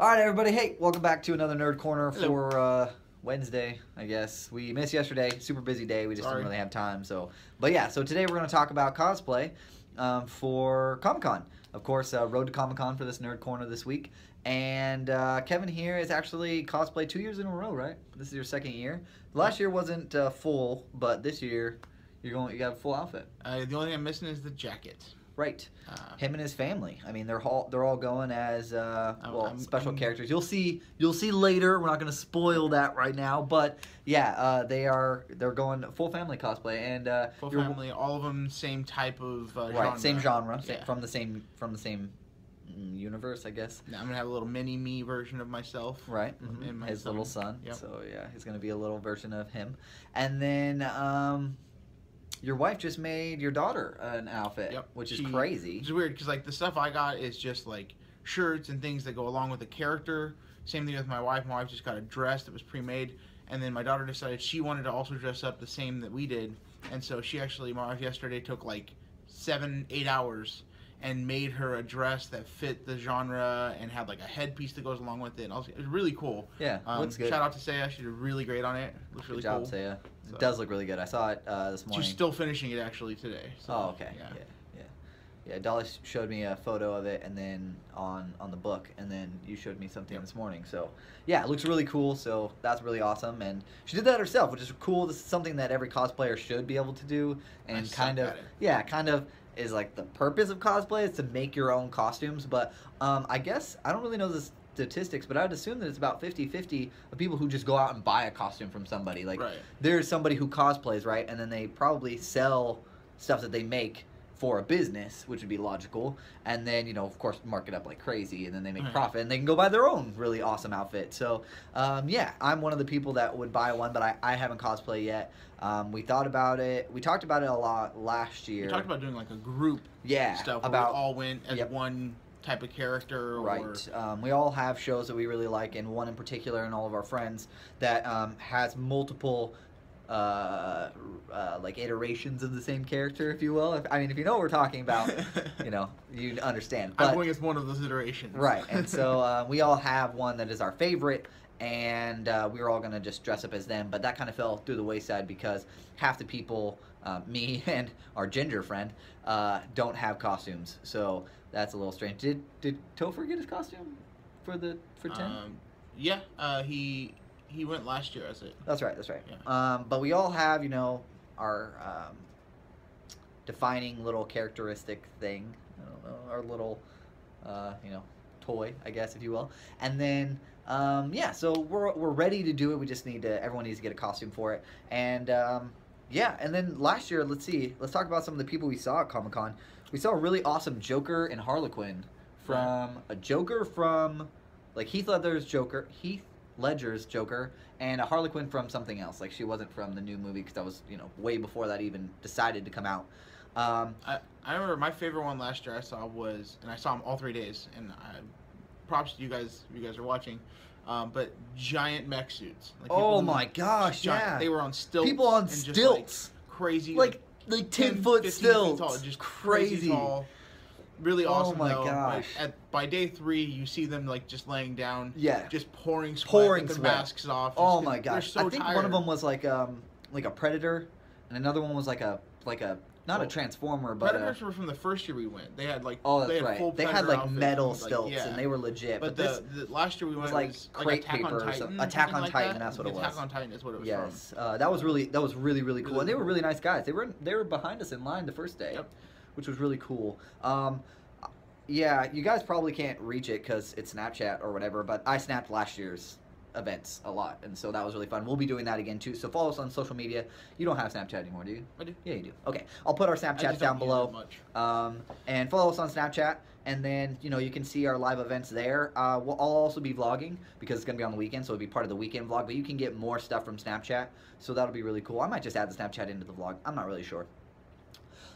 All right, everybody. Hey, welcome back to another Nerd Corner Hello. for uh, Wednesday. I guess we missed yesterday. Super busy day. We just Sorry. didn't really have time. So, but yeah. So today we're going to talk about cosplay um, for Comic Con. Of course, uh, Road to Comic Con for this Nerd Corner this week. And uh, Kevin here is actually cosplay two years in a row, right? This is your second year. Last year wasn't uh, full, but this year you're going. You got a full outfit, Uh, the only thing I'm missing is the jacket. Right? Uh, him and his family. I mean, they're all they're all going as uh, well I'm- special I'm- characters. You'll see you'll see later. We're not going to spoil that right now, but yeah, uh, they are they're going full family cosplay and uh, full family, all of them same type of uh, right, genre. same genre, Yeah. from the same from the same universe, I guess. Now I'm gonna have a little mini me version of myself. Right, Mhm, mhm, and my his little son. Yep. So yeah, he's gonna be a little version of him. And then um, your wife just made your daughter an outfit, Yep. which is She- crazy. Which is weird because like the stuff I got is just like shirts and things that go along with the character. Same thing with my wife. My wife just got a dress that was pre-made, and then my daughter decided she wanted to also dress up the same that we did, and so she actually my wife yesterday took like seven eight hours and made her a dress that fit the genre and had like a headpiece that goes along with it. And also, it was really cool. Yeah, Um, looks good. Shout out to Saya. She did really great on it. Looks really Good job, cool. Saya. So- It does look really good. I saw it uh, this morning. She's still finishing it actually today. So, Oh, okay. Yeah. Yeah. yeah, Dolly showed me a photo of it, and then on on the book, and then you showed me something Yep. this morning. So, yeah, it looks really cool. So that's really awesome, and she did that herself, which is cool. This is something that every cosplayer should be able to do, and suck kind of yeah, kind of is like the purpose of cosplay is to make your own costumes. But um, I guess I don't really know the statistics, but I would assume that it's about 50-50 of people who just go out and buy a costume from somebody. Like Right. there's somebody who cosplays, right? And then they probably sell stuff that they make for a business, which would be logical. And then, you know, of course, mark it up like crazy, and then they make Right. profit, and they can go buy their own really awesome outfit. So, um, yeah, I'm one of the people that would buy one, but I, I haven't cosplay yet. Um, we thought about it. We talked about it a lot last year. We talked about doing like a group yeah stuff where about we all went as Yep. one type of character. Or, Right. Um, we all have shows that we really like, and one in particular, and all of our friends that um, has multiple. Uh, uh, like iterations of the same character, if you will. If, I mean, if you know what we're talking about, you know, you understand. I'm But going as one of those iterations. right, and so uh, we all have one that is our favorite, and uh, we were all gonna just dress up as them. But that kind of fell through the wayside because half the people, uh, me and our ginger friend, uh, don't have costumes. So that's a little strange. Did did Topher get his costume for the for ten? Um, yeah. Uh, he he went last year as it. that's right. That's right. yeah. Um, but we all have, you know, our um, defining little characteristic thing. I know, our little, uh, you know, toy, I guess, if you will. And then, um, yeah, so we're we're ready to do it. We just need to. Everyone needs to get a costume for it. And um, yeah, and then last year, let's see, let's talk about some of the people we saw at Comic Con. We saw a really awesome Joker and Harlequin from a Joker from like Heath Ledger's Joker, Heath Ledger's Joker, and a Harlequin from something else. Like she wasn't from the new movie because that was you know way before that even decided to come out. Um, I, I remember my favorite one last year I saw was, and I saw them all three days. And I, props to you guys, if you guys are watching. Um, but giant mech suits. Like oh my gosh, giant- yeah, They were on stilts. people on and just, like, stilts, crazy. like like ten, 10, foot 15 feet stilts, tall, just crazy. crazy tall. Really Oh awesome. my though. Gosh. At, by day three, you see them like just laying down, Yeah. just pouring sweat, Pouring with their sweat. masks off. Oh my gosh! so I think one of them was like um like a predator, and another one was like a like a not a transformer, but a, Predators were from the first year we went. They had like oh they that's had full right. They had like metal and, like, stilts, yeah. and they were legit. But, But, this the, last year we went was like crepe Attack paper on or Titan, something. Attack on like Titan, that. that's what it Attack was. on Titan is what it was Yes, uh, that was really that was really really cool, Really and they were really nice guys. They were they were behind us in line the first day, Yep. Which was really cool. Um, yeah, you guys probably can't reach it because it's Snapchat or whatever, but I snapped last year's events a lot, and so that was really fun. We'll be doing that again too. So follow us on social media. You don't have Snapchat anymore, do you? I do. Yeah, you do. Okay, I'll put our I Snapchats down below. much. Um, and follow us on Snapchat, and then you know you can see our live events there. Uh, we'll, I'll also be vlogging because it's gonna be on the weekend, so it'll be part of the weekend vlog. But you can get more stuff from Snapchat, so that'll be really cool. I might just add the Snapchat into the vlog. I'm not really sure.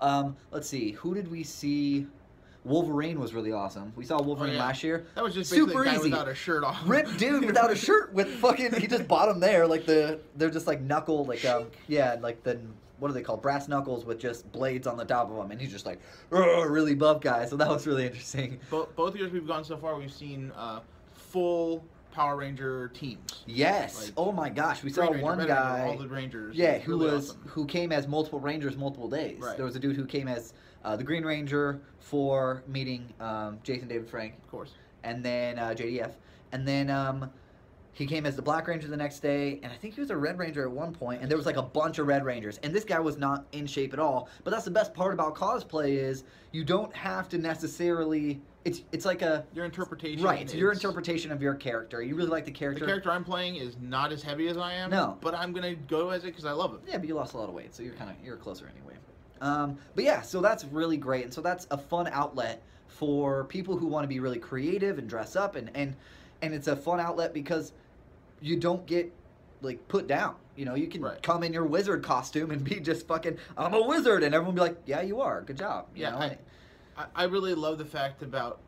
Um, let's see, who did we see? Wolverine was really awesome. We saw Wolverine Oh, yeah. last year. That was just Super basically a guy easy. without a shirt on. Ripped dude without a shirt with fucking. He just bought them there, like the they're just like knuckle, like um yeah, like the what are they called? Brass knuckles with just blades on the top of them, and he's just like really buff guy. So that was really interesting. Both, both years we've gone so far, we've seen uh, full Power Ranger teams. Yes. Like, oh my gosh, we saw Ranger, one Red Ranger, guy. all the Rangers. Yeah, who really was awesome. who came as multiple Rangers multiple days. Right. There was a dude who came as uh, the Green Ranger for meeting um, Jason David Frank, of course. and then uh, JDF, and then um, he came as the Black Ranger the next day, and I think he was a Red Ranger at one point, and there was like a bunch of Red Rangers, and this guy was not in shape at all. But that's the best part about cosplay is you don't have to necessarily. It's it's like a Your interpretation. right. It's your interpretation of your character. You really like the character. The character. I'm playing is not as heavy as I am. No. But I'm gonna go as it because I love it. Yeah, but you lost a lot of weight, so you're kind of you're closer anyway. Um, but yeah, so that's really great, and so that's a fun outlet for people who want to be really creative and dress up, and and and it's a fun outlet because you don't get like put down. You know, you can Right. come in your wizard costume and be just fucking I'm a wizard, and everyone be like, yeah, you are, good job. You Yeah, know? I- I, really love the fact about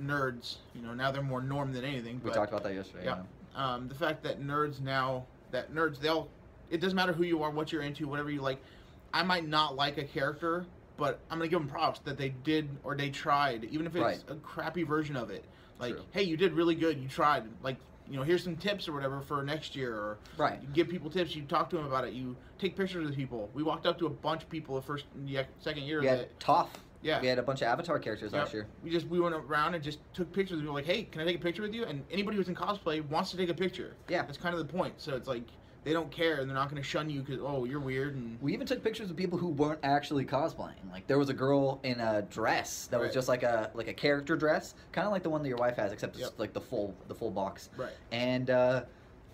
nerds. You know, now they're more norm than anything. we talked about that yesterday. Yeah. Um, the fact that nerds now, that nerds, they'll, it doesn't matter who you are, what you're into, whatever you like. I might not like a character, but I'm gonna give them props that they did or they tried, even if it's Right. a crappy version of it. Like, True. hey, you did really good. You tried. Like, you know, here's some tips or whatever for next year, or Right. you give people tips. You talk to them about it. You take pictures with people. We walked up to a bunch of people the first, yeah, second year. Had Toph. yeah. We had a bunch of Avatar characters Yep. last year. We just we went around and just took pictures. We were like, "Hey, can I take a picture with you?" And anybody who's in cosplay wants to take a picture. Yeah. that's kind of the point. So it's like they don't care, and they're not going to shun you because oh, you're weird. And We even took pictures of people who weren't actually cosplaying. Like there was a girl in a dress that was just like a like a character dress, kind of like the one that your wife has, except it's Yep. like the full the full box. right, And uh,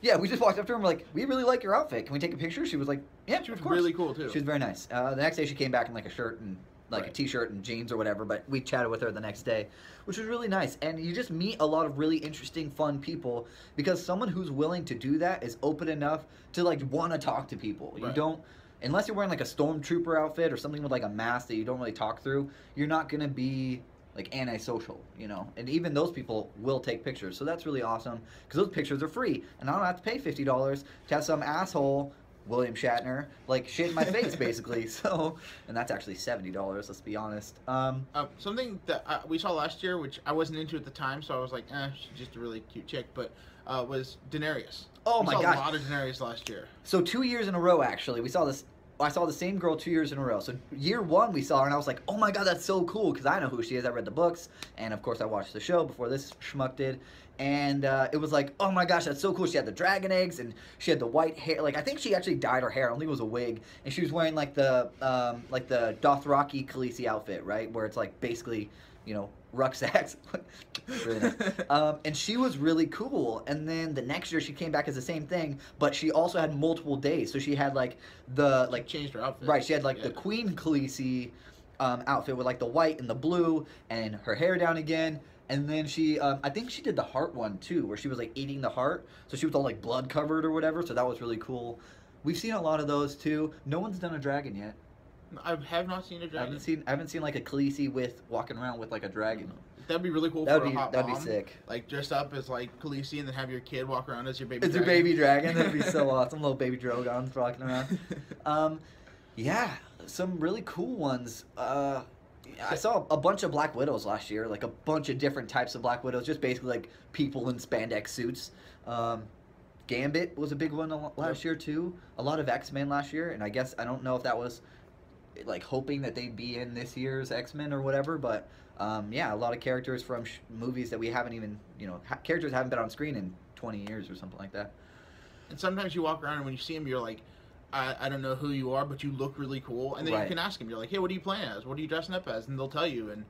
yeah, we just walked up to her and we're like, "We really like your outfit. Can we take a picture?" She was like, "Yeah, she was of course." really cool too. She was very nice. Uh, the next day she came back in like a shirt and like a Right. t-shirt and jeans or whatever. But we chatted with her the next day, which was really nice. And you just meet a lot of really interesting, fun people because someone who's willing to do that is open enough to like want to talk to people. You don't. Unless you're wearing like a stormtrooper outfit or something with like a mask that you don't really talk through, you're not gonna be like antisocial, you know. And even those people will take pictures, so that's really awesome because those pictures are free, and I don't have to pay fifty dollars to have some asshole William Shatner like shit in my face, basically. So, and that's actually seventy dollars. Let's be honest. Um, Uh, something that uh, we saw last year, which I wasn't into at the time, so I was like, eh, she's just a really cute chick. But uh, was Daenerys. Oh we my saw gosh. a lot of Daenerys last year. so two years in a row, actually, we saw this. I saw the same girl two years in a row. So year one, we saw her, and I was like, "Oh my god, that's so cool!" Because I know who she is. I read the books, and of course, I watched the show before this schmuck did. And uh, it was like, "Oh my gosh, that's so cool!" She had the dragon eggs, and she had the white hair. Like I think she actually dyed her hair. I don't think it was a wig, and she was wearing like the um, like the Dothraki Khaleesi outfit, right? Where it's like basically, you know, rucksacks. really nice. Um, and she was really cool. And then the next year she came back as the same thing, but she also had multiple days. So she had like the Like like changed her outfit. right. She had like Yeah. the Queen Khaleesi um, outfit with like the white and the blue, and her hair down again. And then she, um, I think she did the heart one too, where she was like eating the heart. So she was all like blood covered or whatever. So that was really cool. We've seen a lot of those too. No one's done a dragon yet. I have not seen a dragon. I haven't seen. I haven't seen like a Khaleesi with walking around with like a dragon. That'd be really cool That'd for be a hot that'd be sick. Like dressed up as like Khaleesi and then have your kid walk around as your baby. Dragon. It's your baby dragon. That'd be so awesome. Little baby Drogons walking around. Um, yeah, some really cool ones. Uh, I saw a bunch of Black Widows last year, like a bunch of different types of Black Widows, just basically like people in spandex suits. Um, Gambit was a big one last year too. A lot of X Men last year, and I guess I don't know if that was like hoping that they'd be in this year's X Men or whatever, but um, yeah, a lot of characters from sh- movies that we haven't even, you know, ha- characters haven't been on screen in 20 years or something like that. And sometimes you walk around and when you see them, you're like, I, I don't know who you are, but you look really cool. And then Right. you can ask them, you're like, hey, what are you playing as? What are you dressing up as? And they'll tell you. And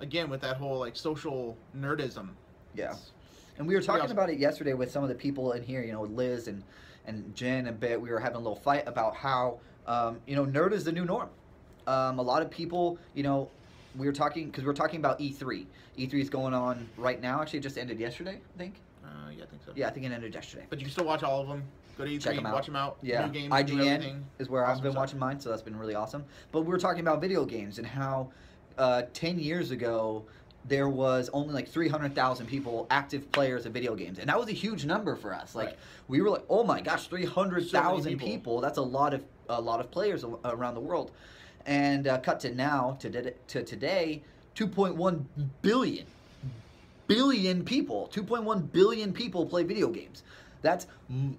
again, with that whole like social nerdism. Yeah. And we were talking awesome. about it yesterday with some of the people in here, you know, Liz and and Jen and Bit. We were having a little fight about how, um, you know, nerd is the new norm. Um, a lot of people, you know, we were talking because we were talking about E3. E3 is going on right now. Actually, it just ended yesterday, I think. Uh, yeah, I think so. Yeah, I think it ended yesterday. But you can still watch all of them. Go to E3, Check 'em out. watch them out. Yeah, New games, IGN is where I've been stuff. watching mine, so that's been really awesome. But we were talking about video games and how uh, 10 years ago there was only like 300,000 people active players of video games, and that was a huge number for us. Like Right. we were like, oh my gosh, 300,000 people. people. That's a lot of a lot of players around the world. And uh, cut to now to, to today, 2.1 billion billion people, 2.1 billion people play video games. That's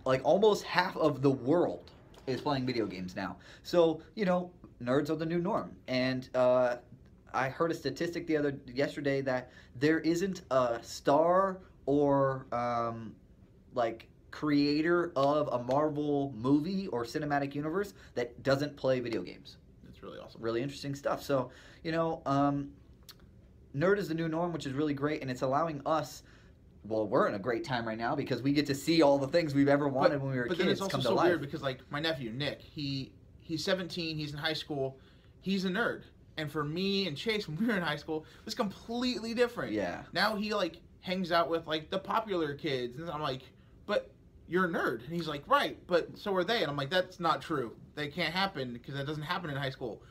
like almost half of the world is playing video games now. So you know, nerds are the new norm. And uh, I heard a statistic the other yesterday that there isn't a star or um, like creator of a Marvel movie or cinematic universe that doesn't play video games. It's really awesome. Really interesting stuff. So you know, um, nerd is the new norm, which is really great, and it's allowing us. Well, we're in a great time right now because we get to see all the things we've ever wanted when we were but kids it's also come to so life. weird because like my nephew Nick, he he's 17, he's in high school, he's a nerd, and for me and Chase when we were in high school, it was completely different. Yeah. Now he like hangs out with like the popular kids, and I'm like, but you're a nerd, and he's like, right, but so are they, and I'm like, that's not true. They can't happen because that doesn't happen in high school.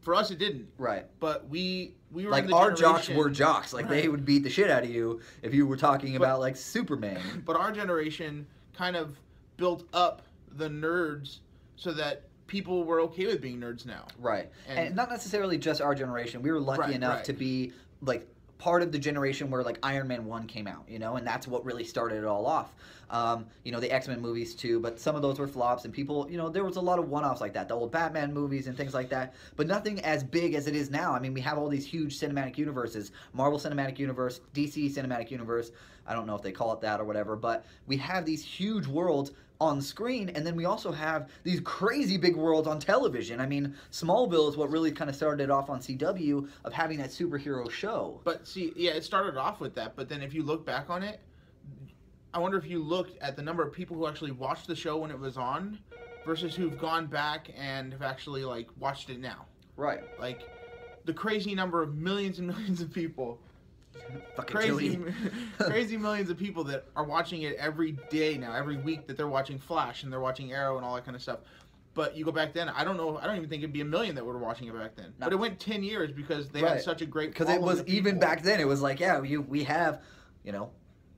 For us, it didn't. Right. But we we were Like our jocks were jocks. Like they would beat the shit out of you if you were talking But- about like Superman. But our generation kind of built up the nerds so that people were okay with being nerds now. Right. And, And- not necessarily just our generation. We were lucky Right, enough right. to be like part of the generation where like Iron Man 1 came out, you know, and that's what really started it all off. Um, you know, the X-Men movies too, but some of those were flops and people, you know, there was a lot of one-offs like that, the old Batman movies and things like that, but nothing as big as it is now. I mean, we have all these huge cinematic universes, Marvel Cinematic Universe, DC Cinematic Universe, I don't know if they call it that or whatever, but we have these huge worlds on screen and then we also have these crazy big worlds on television. I mean, Smallville is what really kind of started it off on CW of having that superhero show. But see, yeah, it started off with that, but then if you look back on it, I wonder if you looked at the number of people who actually watched the show when it was on versus who've gone back and have actually like watched it now. Right. Like the crazy number of millions and millions of people crazy, crazy millions of people that are watching it every day now, every week that they're watching Flash and they're watching Arrow and all that kind of stuff. But you go back then, I don't know, I don't even think it'd be a million that were watching it back then. No. But it went ten years because they Right. had such a great because it was even back then it was like yeah you we have you know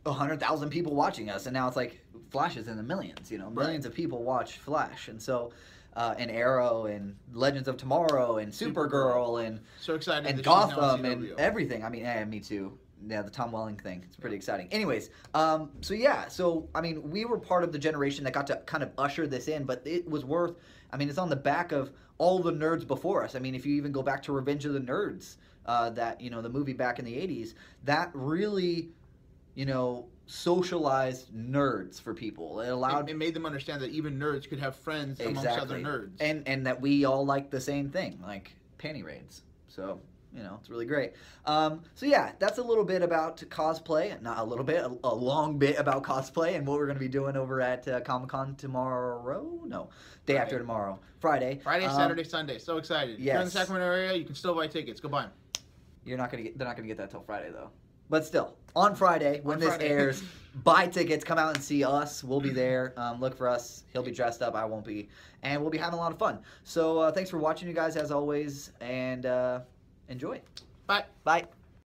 a hundred thousand people watching us and now it's like flash is in the millions you know millions of people watch flash and so uh, and arrow and legends of tomorrow and supergirl and So excited and that she's now on gotham and everything. I mean yeah, me too. Yeah the tom welling thing. It's pretty exciting. Anyways um so yeah so i mean we were part of the generation that got to kind of usher this in but it was worth i mean it's on the back of all the nerds before us. I mean if you even go back to revenge of the nerds uh, that you know the movie back in the 80s that really you know socialized nerds for people it allowed it, it made them understand that even nerds could have friends amongst other nerds. and and that we all like the same thing like panty raids so you know it's really great um, so yeah that's a little bit about cosplay not a little bit a, a long bit about cosplay and what we're going to be doing over at uh, comic-con tomorrow no day Friday. after tomorrow friday Friday, Um, Saturday, Sunday. So excited. If you're in the. Sacramento area, you can still buy tickets. Go buy them. You're not gonna get. They're not gonna get that till Friday though. But still, on Friday when On this Friday. airs, buy tickets. Come out and see us. We'll be there. Um, look for us. He'll be dressed up. I won't be, and we'll be having a lot of fun. So uh, thanks for watching, you guys, as always, and uh, enjoy. Bye. Bye.